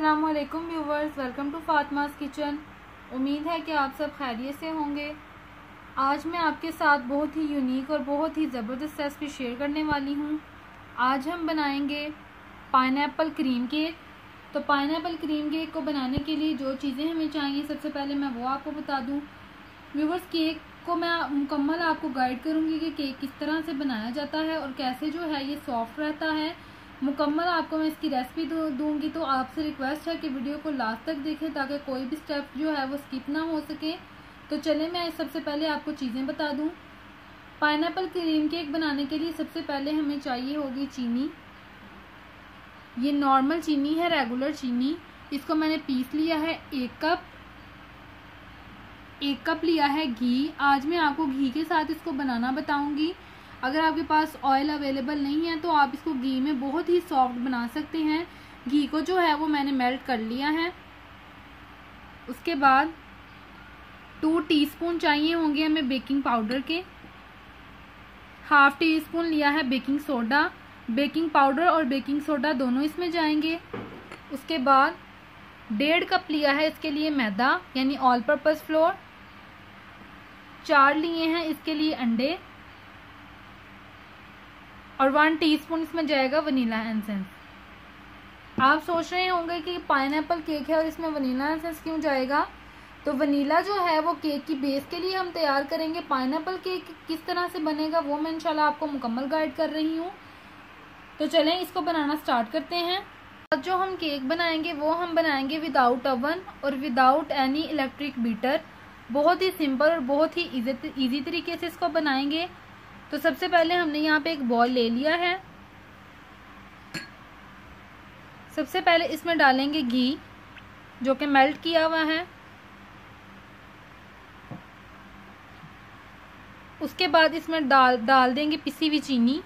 अस्सलाम वालेकुम viewers welcome to Fatma's kitchen उम्मीद है कि आप सब खैरियत से होंगे। आज मैं आपके साथ बहुत ही यूनिक और बहुत ही ज़बरदस्त रेसिपी शेयर करने वाली हूँ। आज हम बनाएँगे पाइन क्रीम केक तो पाइन क्रीम केक को बनाने के लिए जो चीज़ें हमें चाहिए, सबसे पहले मैं वो आपको बता दूँ। व्यूवर्स केक को मैं मुकम्मल आपको गाइड करूँगी कि केक किस तरह से बनाया जाता है और कैसे जो है ये सॉफ्ट रहता है। मुकम्मल, आपको मैं इसकी रेसिपी दूँगी तो आपसे रिक्वेस्ट है कि वीडियो को लास्ट तक देखें ताकि कोई भी स्टेप जो है वो स्किप ना हो सके। तो चले, मैं सबसे पहले आपको चीज़ें बता दूँ। पाइन क्रीम केक बनाने के लिए सबसे पहले हमें चाहिए होगी चीनी। ये नॉर्मल चीनी है रेगुलर चीनी। इसको मैंने पीस लिया है एक कप एक कप लिया है घी। आज मैं आपको घी के साथ इसको बनाना बताऊँगी। अगर आपके पास ऑयल अवेलेबल नहीं है तो आप इसको घी में बहुत ही सॉफ्ट बना सकते हैं। घी को जो है, वो मैंने मेल्ट कर लिया है। उसके बाद टू टीस्पून चाहिए होंगे हमें बेकिंग पाउडर के। हाफ़ टी स्पून लिया है बेकिंग सोडा बेकिंग पाउडर और बेकिंग सोडा दोनों इसमें जाएँगे। उसके बाद डेढ़ कप लिया है इसके लिए मैदा, यानी ऑल पर्पज़ फ्लोर चार लिए हैं इसके लिए अंडे। और वन टीस्पून इसमें जाएगा वनीला एसेंस आप सोच रहे होंगे कि पाइन केक है और इसमें वनीला एसेंस क्यों जाएगा? तो वनीला जो है वो केक की बेस के लिए हम तैयार करेंगे. पाइन केक किस तरह से बनेगा वो मैं इंशाल्लाह आपको मुकम्मल गाइड कर रही हूँ. तो चलें, इसको बनाना स्टार्ट करते हैं. जो हम केक बनाएँगे, वो हम बनाएँगे विदाउट अवन और विदाउट एनी इलेक्ट्रिक बीटर बहुत ही सिंपल और बहुत ही इजी तरीके से इसको बनाएँगे. तो सबसे पहले हमने यहाँ पे एक बॉल ले लिया है। सबसे पहले इसमें डालेंगे घी, जो कि मेल्ट किया हुआ है। उसके बाद इसमें डाल डाल देंगे पिसी हुई चीनी।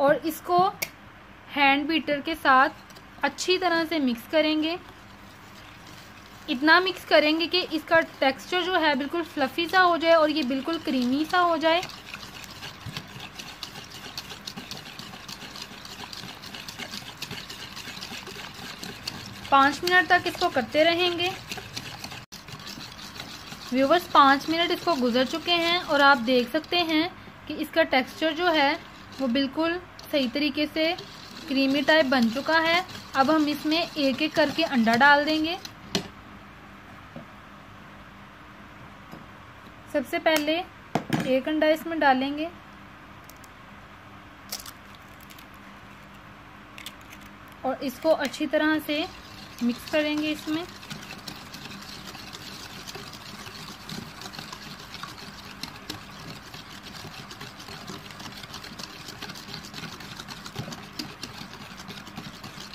और इसको हैंड बीटर के साथ अच्छी तरह से मिक्स करेंगे। इतना मिक्स करेंगे कि इसका टेक्सचर जो है बिल्कुल फ्लफ़ी सा हो जाए और ये बिल्कुल क्रीमी सा हो जाए। पाँच मिनट तक इसको करते रहेंगे। व्यूवर्स पाँच मिनट इसको गुजर चुके हैं और आप देख सकते हैं कि इसका टेक्सचर जो है वो बिल्कुल सही तरीके से क्रीमी टाइप बन चुका है। अब हम इसमें एक एक करके अंडा डाल देंगे। सबसे पहले एक अंडा इसमें डालेंगे। और इसको अच्छी तरह से मिक्स करेंगे इसमें।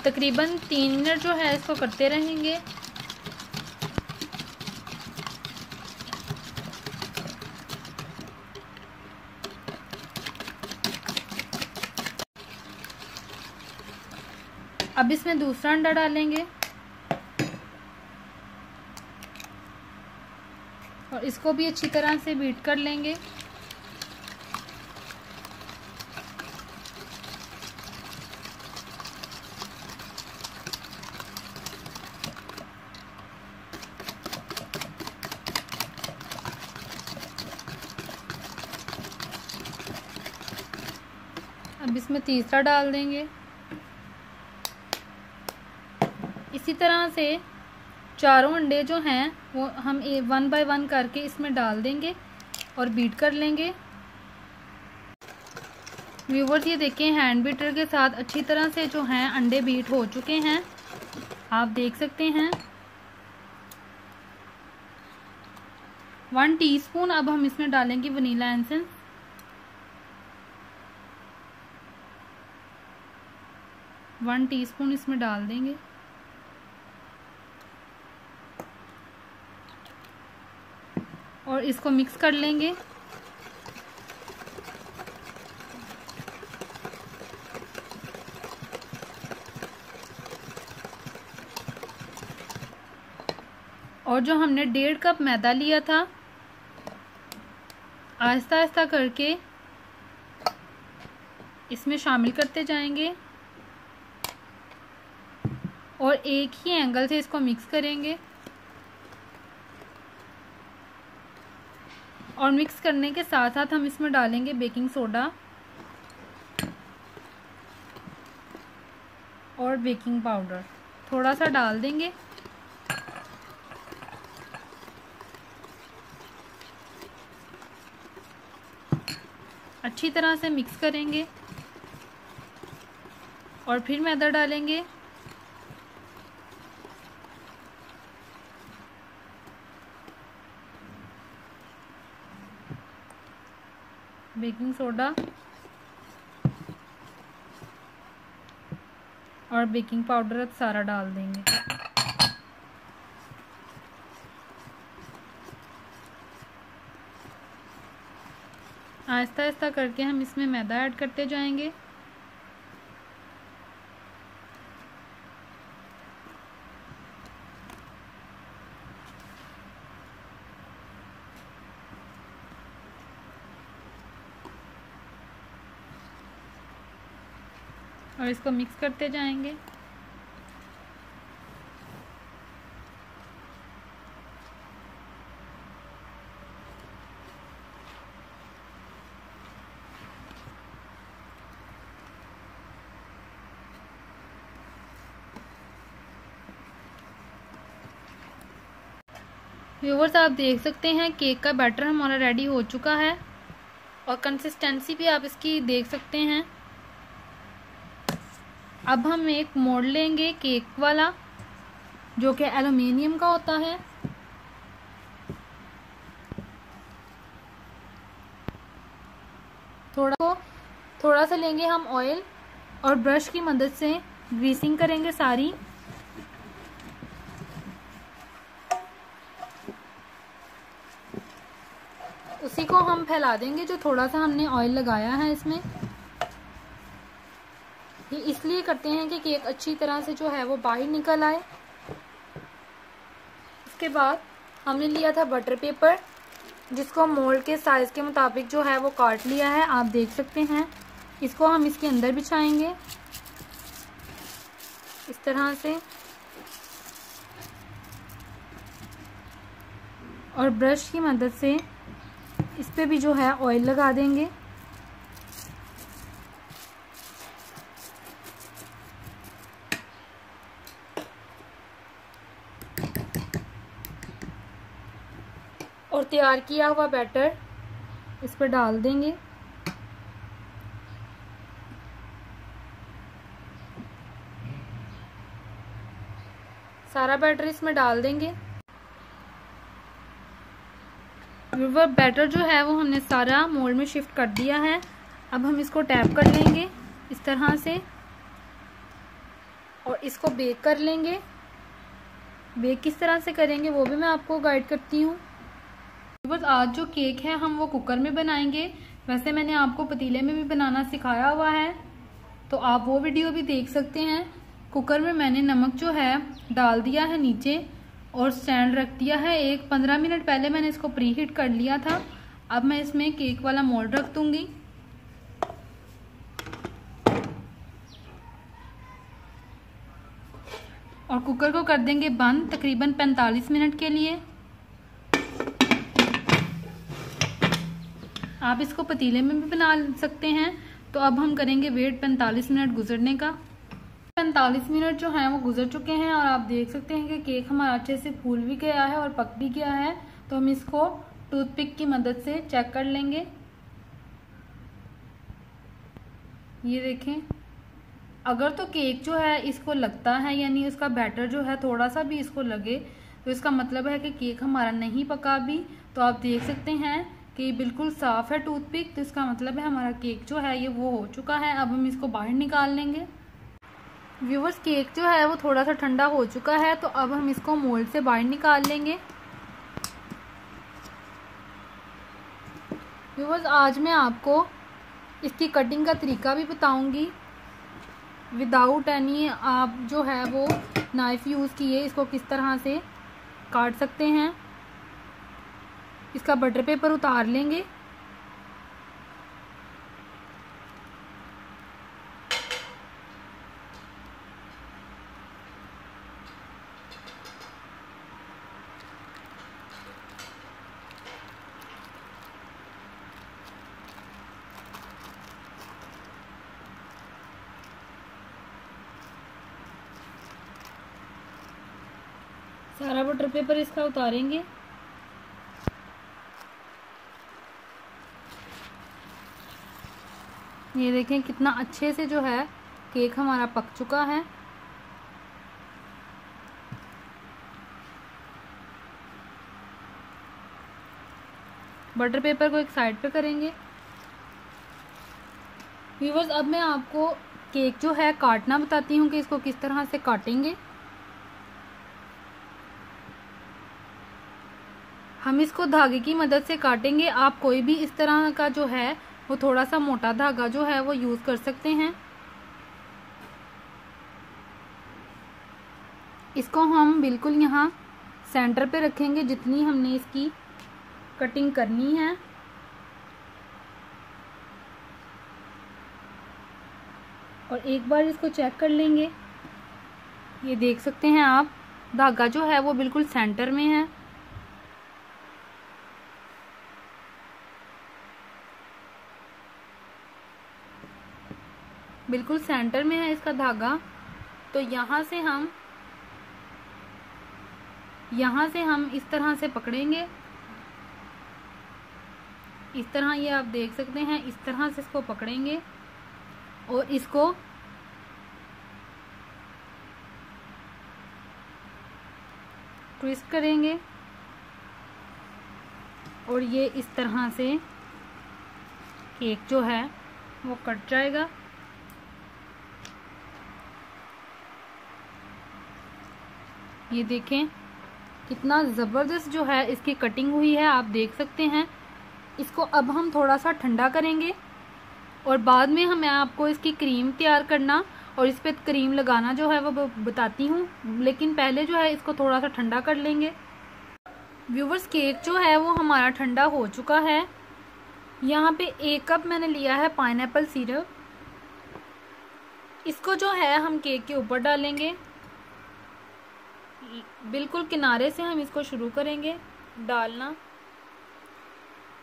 तकरीबन तीन मिनट जो है इसको करते रहेंगे। अब इसमें दूसरा अंडा डालेंगे। और इसको भी अच्छी तरह से बीट कर लेंगे। अब इसमें तीसरा डाल देंगे। इसी तरह से चारों अंडे जो हैं, वो हम ए वन बाय वन करके इसमें डाल देंगे और बीट कर लेंगे। व्यूवर्स ये देखें हैंड बीटर के साथ अच्छी तरह से जो हैं, अंडे बीट हो चुके हैं। आप देख सकते हैं। वन टीस्पून अब हम इसमें डालेंगे वनीला एसेंस वन टीस्पून इसमें डाल देंगे। और इसको मिक्स कर लेंगे। और जो हमने डेढ़ कप मैदा लिया था आहिस्ता आहिस्ता करके इसमें शामिल करते जाएँगे। और एक ही एंगल से इसको मिक्स करेंगे। और मिक्स करने के साथ साथ हम इसमें डालेंगे बेकिंग सोडा और बेकिंग पाउडर थोड़ा सा डाल देंगे। अच्छी तरह से मिक्स करेंगे। और फिर मैदा डालेंगे। बेकिंग सोडा और बेकिंग पाउडर अब सारा डाल देंगे। आहिस्ता आहिस्ता करके हम इसमें मैदा ऐड करते जाएँगे। और इसको मिक्स करते जाएँगे। व्यूवर्स आप देख सकते हैं केक का बैटर हमारा रेडी हो चुका है और कंसिस्टेंसी भी आप इसकी देख सकते हैं। अब हम एक मोड़ लेंगे केक वाला, जो कि एलुमिनियम का होता है। थोड़ा को थोड़ा सा लेंगे हम ऑयल और ब्रश की मदद से ग्रीसिंग करेंगे सारी। उसी को हम फैला देंगे जो थोड़ा सा हमने ऑयल लगाया है इसमें। इसलिए करते हैं कि केक अच्छी तरह से जो है वो बाहर निकल आए। उसके बाद हमने लिया था बटर पेपर जिसको मोल्ड के साइज़ के मुताबिक जो है वो काट लिया है। आप देख सकते हैं। इसको हम इसके अंदर बिछाएँगे। इस तरह से। और ब्रश की मदद से इस पर भी जो है ऑयल लगा देंगे। तैयार किया हुआ बैटर इस पर डाल देंगे। सारा बैटर इसमें डाल देंगे। वह बैटर जो है वो हमने सारा मोल्ड में शिफ्ट कर दिया है। अब हम इसको टैप कर लेंगे इस तरह से। और इसको बेक कर लेंगे। बेक किस तरह से करेंगे वो भी मैं आपको गाइड करती हूँ। बस आज जो केक है हम वो कुकर में बनाएँगे। वैसे मैंने आपको पतीले में भी बनाना सिखाया हुआ है। तो आप वो वीडियो भी देख सकते हैं। कुकर में मैंने नमक जो है, डाल दिया है नीचे और स्टैंड रख दिया है। एक पंद्रह मिनट पहले मैंने इसको प्री हीट कर लिया था। अब मैं इसमें केक वाला मोल्ड रख दूँगी। और कुकर को कर देंगे बंद तकरीबन 45 मिनट के लिए। आप इसको पतीले में भी बना सकते हैं। तो अब हम करेंगे वेट पैंतालीस मिनट गुजरने का। पैंतालीस मिनट जो है वो गुजर चुके हैं और आप देख सकते हैं कि केक हमारा अच्छे से फूल भी गया है और पक भी गया है। तो हम इसको टूथपिक की मदद से चेक कर लेंगे। ये देखें। अगर तो केक जो है इसको लगता है, यानी उसका बैटर जो है थोड़ा सा भी इसको लगे तो इसका मतलब है कि केक हमारा नहीं पका भी तो आप देख सकते हैं कि बिल्कुल साफ़ है टूथपिक तो इसका मतलब है हमारा केक जो है ये वो हो चुका है। अब हम इसको बाहर निकाल लेंगे। व्यूवर्स केक जो है वो थोड़ा सा ठंडा हो चुका है तो अब हम इसको मोल्ड से बाहर निकाल लेंगे। व्यूवर्स आज मैं आपको इसकी कटिंग का तरीका भी बताऊँगी। विदाउट एनी आप जो है वो नाइफ़ यूज़ किए, इसको किस तरह से काट सकते हैं। इसका बटर पेपर उतार लेंगे। सारा बटर पेपर इसका उतारेंगे। ये देखें, कितना अच्छे से जो है, केक हमारा पक चुका है। बटर पेपर को एक साइड पे करेंगे। व्यूवर्स अब मैं आपको केक जो है, काटना बताती हूँ कि इसको किस तरह से काटेंगे। हम इसको धागे की मदद से काटेंगे। आप कोई भी इस तरह का जो है वो थोड़ा सा मोटा धागा जो है वो यूज़ कर सकते हैं। इसको हम बिल्कुल यहाँ सेंटर पे रखेंगे जितनी हमने इसकी कटिंग करनी है। और एक बार इसको चेक कर लेंगे। ये देख सकते हैं आप, धागा जो है वो बिल्कुल सेंटर में है। बिल्कुल सेंटर में है इसका धागा। तो यहाँ से हम, यहाँ से हम इस तरह से पकड़ेंगे। इस तरह ये आप देख सकते हैं, इस तरह से इसको पकड़ेंगे और इसको ट्विस्ट करेंगे और ये इस तरह से केक जो है वो कट जाएगा। ये देखें, कितना ज़बरदस्त जो है इसकी कटिंग हुई है, आप देख सकते हैं। इसको अब हम थोड़ा सा ठंडा करेंगे और बाद में हमें आपको इसकी क्रीम तैयार करना और इस पर क्रीम लगाना जो है वो बताती हूँ। लेकिन पहले जो है इसको थोड़ा सा ठंडा कर लेंगे। व्यूवर्स केक जो है वो हमारा ठंडा हो चुका है। यहाँ पे एक कप मैंने लिया है पाइन सिरप इसको जो है हम केक के ऊपर डालेंगे। बिल्कुल किनारे से हम इसको शुरू करेंगे, डालना।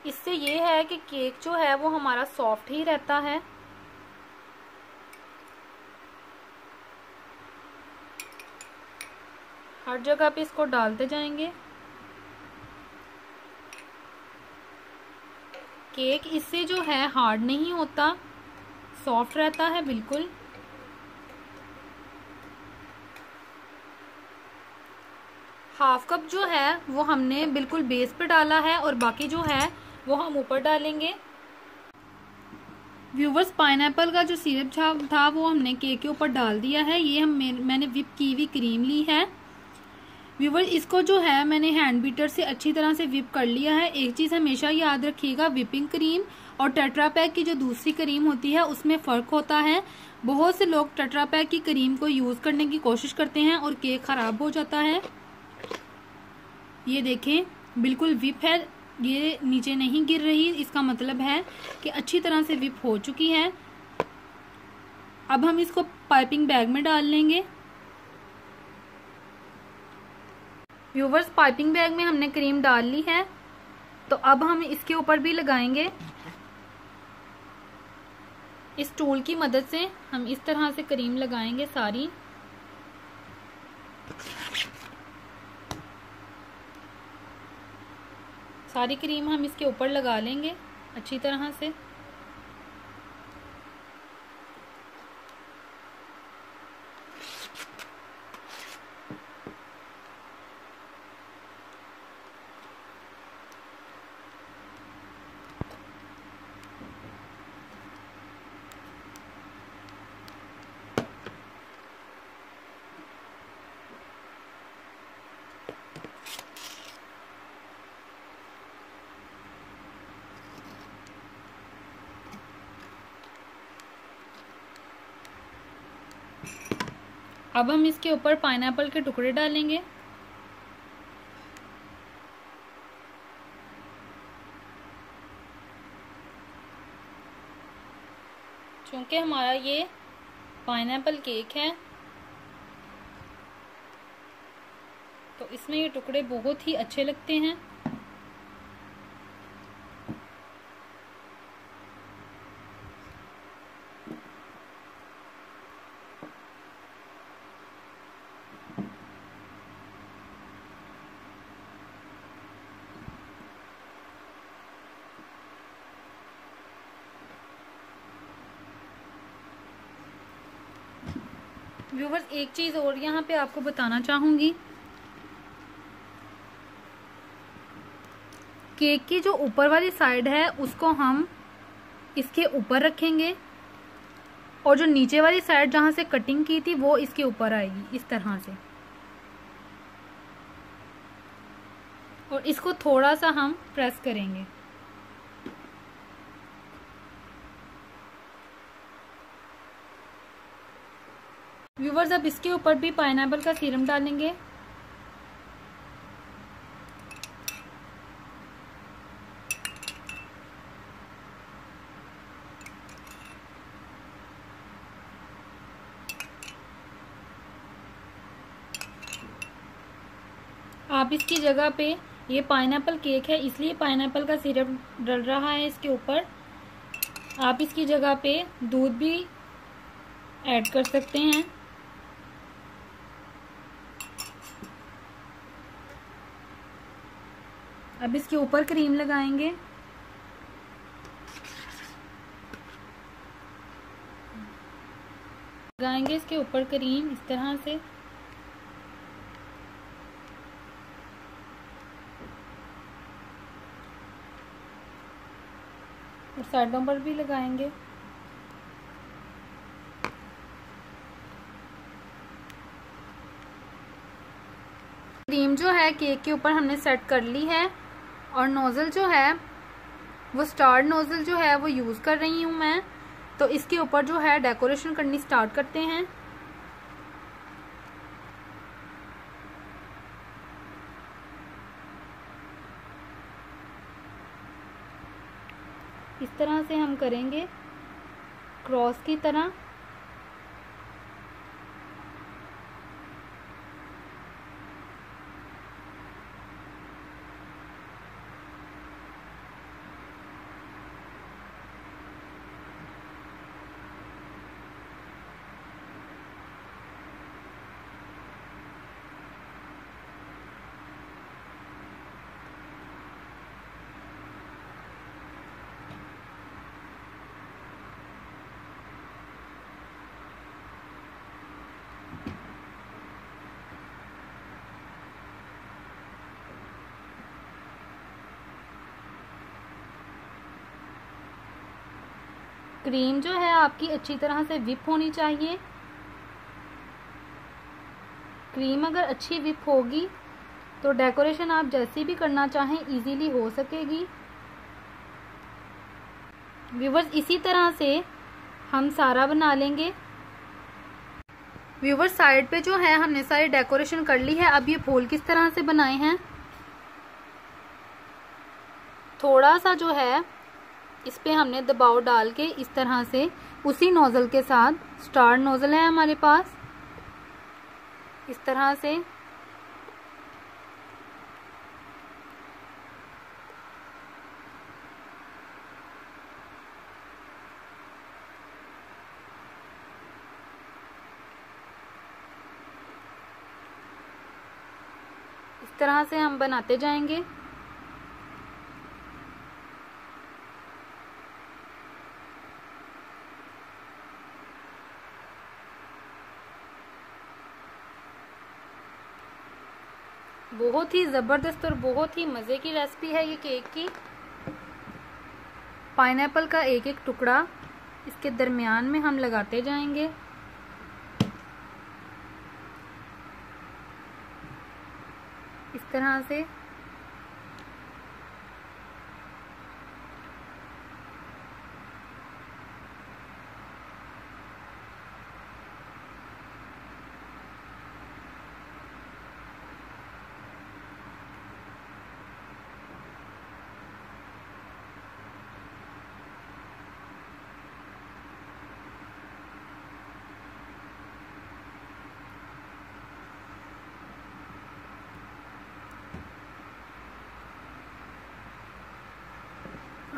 इससे ये है कि केक जो है वो हमारा सॉफ्ट ही रहता है। हर जगह पे इसको डालते जाएँगे। केक इससे जो है हार्ड नहीं होता, सॉफ्ट रहता है बिल्कुल। हाफ़ कप जो है, वो हमने बिल्कुल बेस पे डाला है और बाकी जो है, वो हम ऊपर डालेंगे। व्यूवर्स पाइन का जो सिरप था वो हमने केक के ऊपर डाल दिया है। ये हम मैंने विप की हुई क्रीम ली है। व्यूवर इसको जो है, मैंने हैंड बीटर से अच्छी तरह से विप कर लिया है। एक चीज़ हमेशा याद रखिएगा विपिंग क्रीम और टेट्रा पैक की जो दूसरी क्रीम होती है, उसमें फ़र्क होता है। बहुत से लोग टेट्रा पैक की क्रीम को यूज़ करने की कोशिश करते हैं और केक ख़राब हो जाता है। ये देखें, बिल्कुल विप है, ये नीचे नहीं गिर रही, इसका मतलब है कि अच्छी तरह से विप हो चुकी है। अब हम इसको पाइपिंग बैग में डाल लेंगे। व्यूवर्स, पाइपिंग बैग में हमने क्रीम डाल ली है तो अब हम इसके ऊपर भी लगाएँगे। इस टूल की मदद से हम इस तरह से क्रीम लगाएँगे सारी। सारी क्रीम हम इसके ऊपर लगा लेंगे अच्छी तरह से। अब हम इसके ऊपर पाइन के टुकड़े डालेंगे। चूँकि हमारा ये पाइन केक है तो इसमें ये टुकड़े बहुत ही अच्छे लगते हैं। व्यूवर्स, एक चीज़ और यहाँ पे आपको बताना चाहूँगी। केक की जो ऊपर वाली साइड है, उसको हम इसके ऊपर रखेंगे। और जो नीचे वाली साइड जहाँ से कटिंग की थी, वो इसके ऊपर आएगी, इस तरह से। और इसको थोड़ा सा हम प्रेस करेंगे। व्यूवर्स अब इसके ऊपर भी पाइन का सीरम डालेंगे। आप इसकी जगह पे ये पाइनएप्पल केक है, इसलिए पाइनएप्पल का सिरप डल रहा है इसके ऊपर। आप इसकी जगह पे दूध भी ऐड कर सकते हैं। अब इसके ऊपर क्रीम लगाएँगे। लगाएँगे इसके ऊपर क्रीम, इस तरह से। और साइडों पर भी लगाएँगे। क्रीम जो है, केक के ऊपर हमने सेट कर ली है। और नोज़ल जो है, वो स्टार नोज़ल जो है, वो यूज़ कर रही हूँ मैं। तो इसके ऊपर जो है डेकोरेशन करनी स्टार्ट करते हैं। इस तरह से हम करेंगे क्रॉस की तरह। क्रीम जो है आपकी अच्छी तरह से विप होनी चाहिए। क्रीम अगर अच्छी विप होगी तो डेकोरेशन आप जैसी भी करना चाहें इजीली हो सकेगी। व्यूवर्स इसी तरह से हम सारा बना लेंगे। व्यूवर्स साइड पे जो है, हमने सारी डेकोरेशन कर ली है। अब ये फूल किस तरह से बनाए हैं? थोड़ा सा जो है इस पर हमने दबाव डाल के इस तरह से उसी नोज़ल के साथ स्टार नोज़ल है हमारे पास। इस तरह से इस तरह से हम बनाते जाएँगे। बहुत ही ज़बरदस्त और बहुत ही मज़े की रेसिपी है ये केक की। पाइनएप्पल का एक एक टुकड़ा इसके दरमियान में हम लगाते जाएँगे। इस तरह से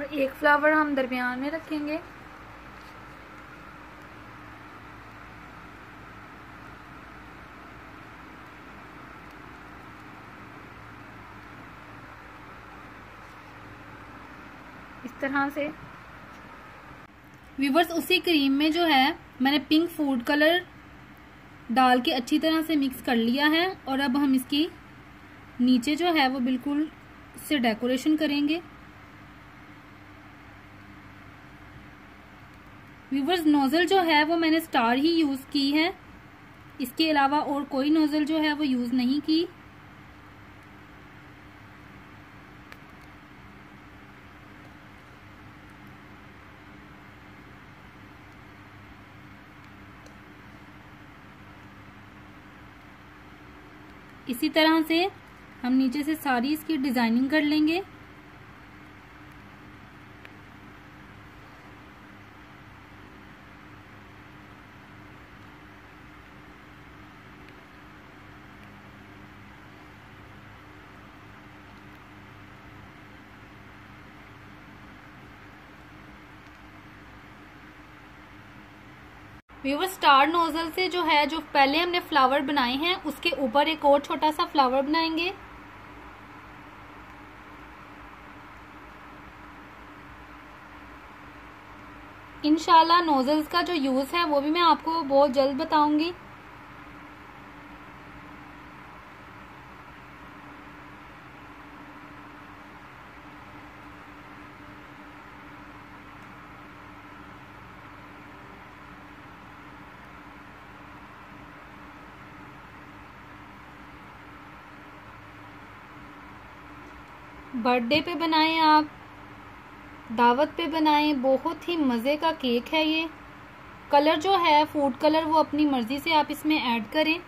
और एक फ्लावर हम दरमियान में रखेंगे। इस तरह से। व्यूवर्स उसी क्रीम में जो है, मैंने पिंक फ़ूड कलर डाल के अच्छी तरह से मिक्स कर लिया है और अब हम इसकी नीचे जो है, वो बिल्कुल से डेकोरेशन करेंगे। व्यूवर्स नोज़ल जो है वो मैंने स्टार ही यूज़ की है। इसके अलावा और कोई नोज़ल जो है वो यूज़ नहीं की। इसी तरह से हम नीचे से सारी इसकी डिज़ाइनिंग कर लेंगे। व्यूवर स्टार नोजल से जो है, जो पहले हमने फ्लावर बनाए हैं, उसके ऊपर एक और छोटा सा फ्लावर बनाएँगे। इनशाला नोजल्स का जो यूज़ है, वो भी मैं आपको बहुत जल्द बताऊँगी। बर्थडे पे बनाएँ आप, दावत पे बनाएँ, बहुत ही मज़े का केक है ये। कलर जो है, फ़ूड कलर, वो अपनी मर्ज़ी से आप इसमें ऐड करें।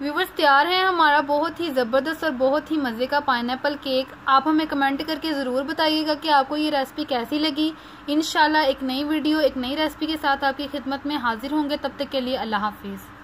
व्यूवर्स तैयार है हमारा बहुत ही ज़बरदस्त और बहुत ही मज़े का पाइन केक आप हमें कमेंट करके ज़रूर बताइएगा कि आपको ये रेसिपी कैसी लगी। इन एक नई वीडियो एक नई रेसिपी के साथ आपकी खिदमत में हाजिर होंगे। तब तक के लिए अल्लाह हाफिज़।